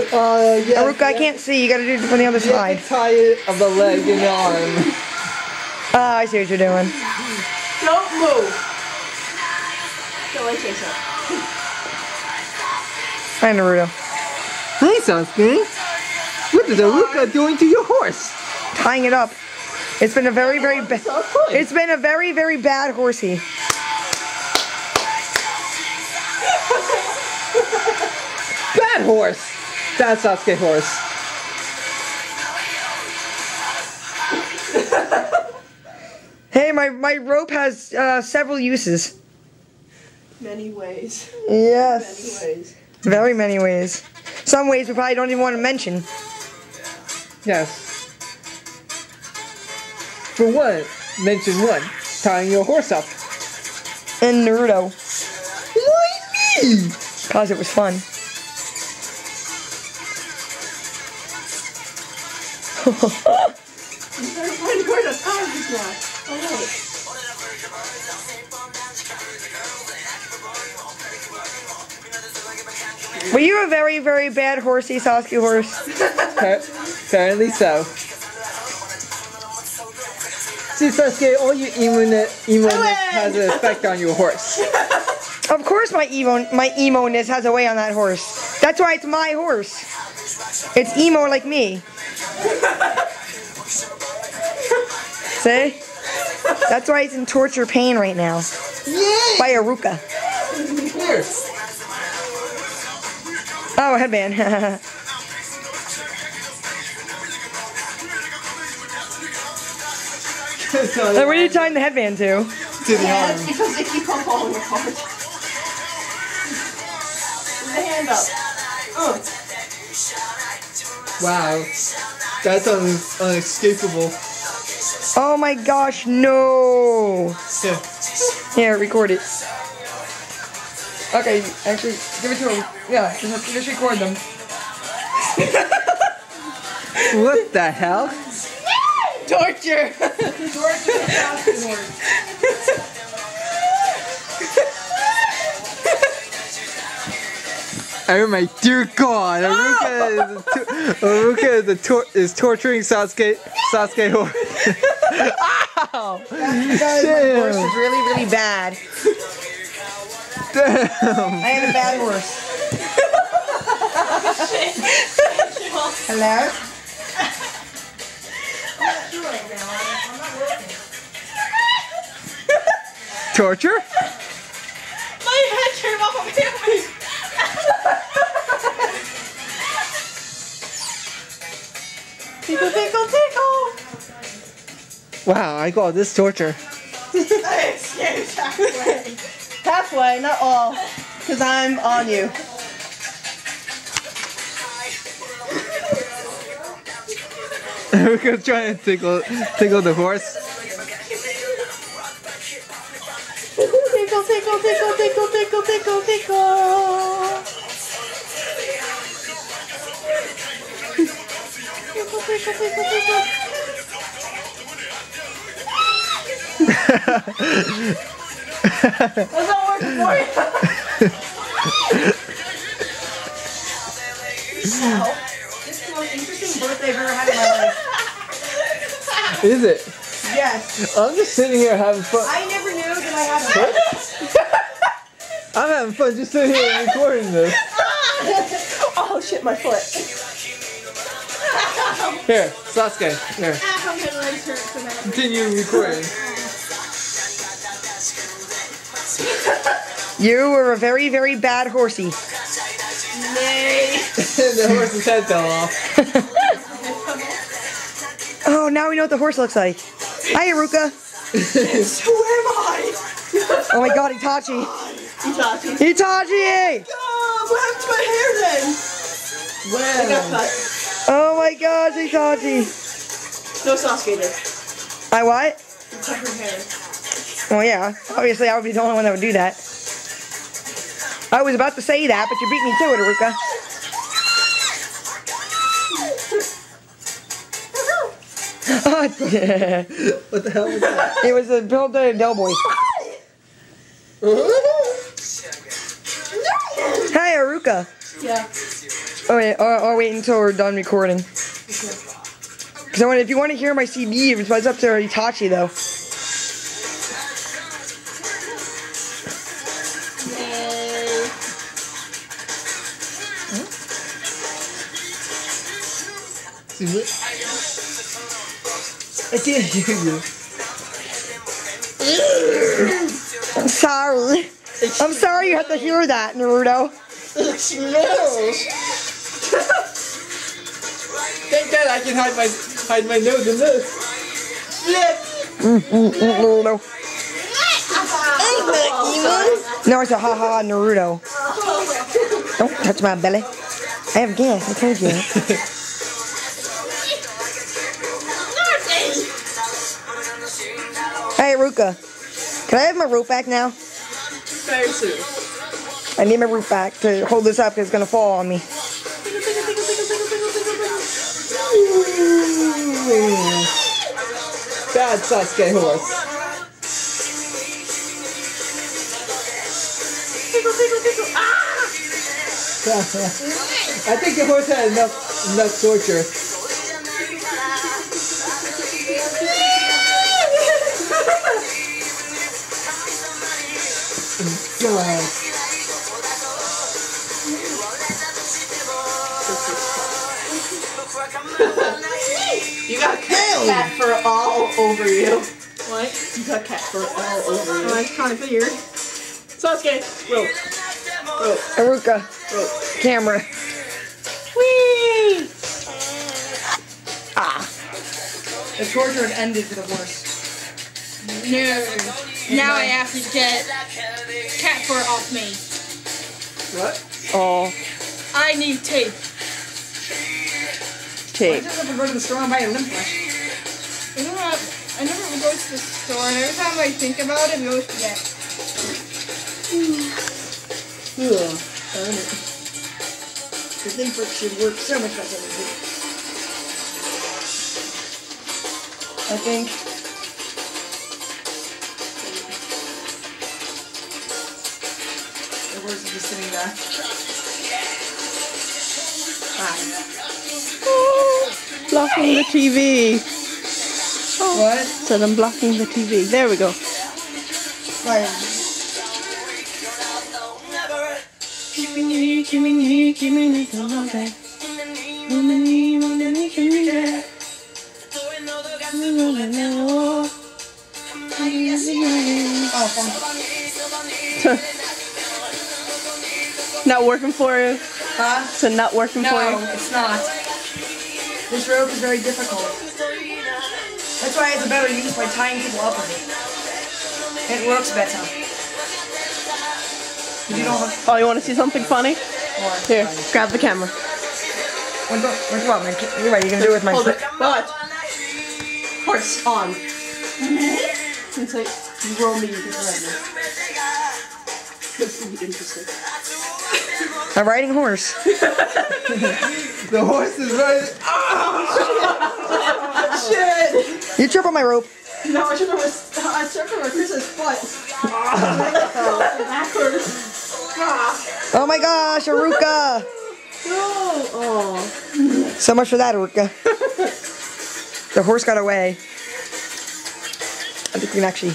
Uh, yeah. Iruka, I can't see. You gotta do it from the other You side. have to tie it of the leg and the arm. Ah, I see what you're doing. Don't move. Don't let say so. Hi, Naruto. Hey, Sasuke. What is Iruka doing to your horse? Tying it up. It's been a very, very bad. So. It's been a very, very bad horsey. Bad horse. Bad Sasuke horse. Hey, my, my rope has uh, several uses. Many ways. Yes. Many ways. Very many ways. Some ways we probably don't even want to mention. Yes. For one, mention one. Tying your horse up. And Naruto. Why me? Cause it was fun. Were you a very, very bad horsey, Sasuke horse? Apparently so. See, Sasuke, all your emo-ness, emo-ness has an effect on your horse. Of course my emo my emo-ness has a way on that horse. That's why it's my horse. It's emo like me. See? That's why he's in torture pain right now. Yay! By Iruka. Here. Oh, a headband. so, Where are you tying the headband to? to the Yeah, arm. it's because they keep on falling apart. With the hand up. Oh, Wow. That's un- unescapable. Oh my gosh, no. Yeah. Here, record it. Okay, actually, give it to him. Yeah, just, just record them. What the hell? Torture! Torture! Oh my dear God! Iruka is, to- Iruka is, a tor- is torturing Sasuke Sasuke horse. Ow! Guys, my horse is really, really bad. Damn! I had a bad horse. Hello? Torture? Tickle, tickle, tickle! Wow, I call this torture. Halfway. Halfway, not all. Because I'm on you. Trying to try and tickle tickle the horse. Tickle, tickle, tickle, tickle, tickle, tickle, tickle. Tickle. That's not working for you. Wow. This is the most interesting birthday I've ever had in my life. Is it? Yes. I'm just sitting here having fun. I never knew that I had i'm having fun just sitting here recording this. oh shit, my foot. Here, Sasuke. Here, my legs hurt so bad. continue recording. You were a very, very bad horsey. Nay. the horse's head fell off. Oh, now we know what the horse looks like. Hi, Iruka. Who am I? Oh my god, Itachi. Itachi. Itachi! Oh, what happened to my hair then? I got Well, cut. Oh my gosh, Itachi. No Sasuke did. I what? You cut her hair. Well, yeah. Obviously, I would be the only one that would do that. I was about to say that, but you beat me to it, Iruka. yeah. what the hell was that? It was a build a Del Boy. Uh-huh. Hi, Iruka. Yeah. Oh wait, I'll, I'll wait until we're done recording. Because I want, if you want to hear my CD, it's up to Itachi though. I can't hear you. I'm sorry. I'm sorry you have to hear that, Naruto. It smells. God I can hide my hide my nose in this. Naruto. No, it's a haha Naruto. Don't touch my belly. I have gas, I told you. hey, Ruka. Can I have my rope back now? I need my rope back to hold this up. It's gonna fall on me. Bad Sasuke horse. I think the horse had enough enough torture. Oh, God. You got cat, cat fur all over you. What? You got cat fur all over you. I kind of figured. Sasuke, rope. Rope. Iruka, Rope. camera. Whee! Ah. The torture had ended for the horse. No. Now I have to get cat fur off me. What? Oh, I need tape. I tape. just have to go to the store and buy a limp flash. I don't have, I never go to the store, and every time I think about it, I always forget. Hmm. Ugh. Darn it. The limp flash should work so much better than this. I think. The horse is just sitting there. Blocking the TV. What? Said I'm blocking the TV. There we go. Oh. Not working for you. Huh? So not working for you? No, it's not. This rope is very difficult. That's why it's a better use by tying people up with it. It works better. You don't have Oh, you want to see something funny? more. Here, grab the camera. What the, what, what, man? You're right, you can do it with my Hold it. What? Horse on. Since I you roll me with this This will be interesting. A riding a horse. The horse is right. Shit! You trip on my rope. No, I should have. I took over Chris's foot. Backwards. Ah. Oh my gosh, Iruka! Oh. oh. So much for that, Iruka. the horse got away. I think we can actually